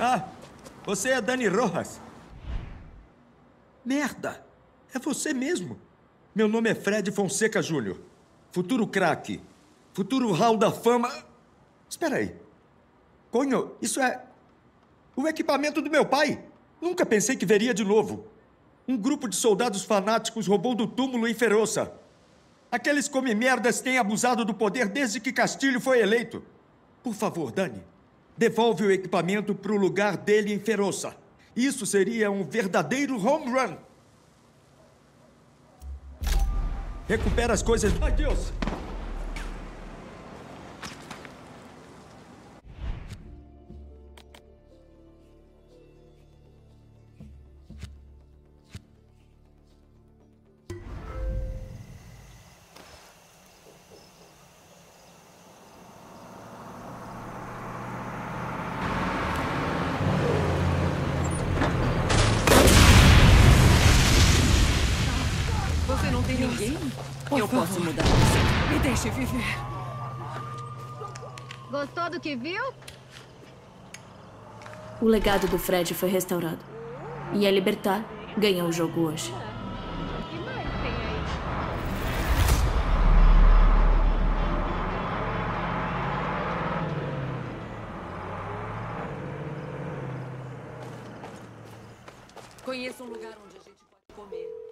Ah, você é Dani Rojas. Merda! É você mesmo. Meu nome é Fred Fonseca Júnior. Futuro craque. Futuro hall da fama. Espera aí. Conho, isso é. O equipamento do meu pai. Nunca pensei que veria de novo. Um grupo de soldados fanáticos roubou do túmulo em Feroça. Aqueles come-merdas têm abusado do poder desde que Castilho foi eleito. Por favor, Dani, devolve o equipamento para o lugar dele em Feroça. Isso seria um verdadeiro home run. Recupera as coisas. Ai, Deus! Você não tem ninguém? Eu posso mudar você. Me deixe viver. Gostou do que viu? O legado do Fred foi restaurado. E a Libertar ganhou o jogo hoje. O que mais tem aí? Conheço um lugar onde a gente pode comer.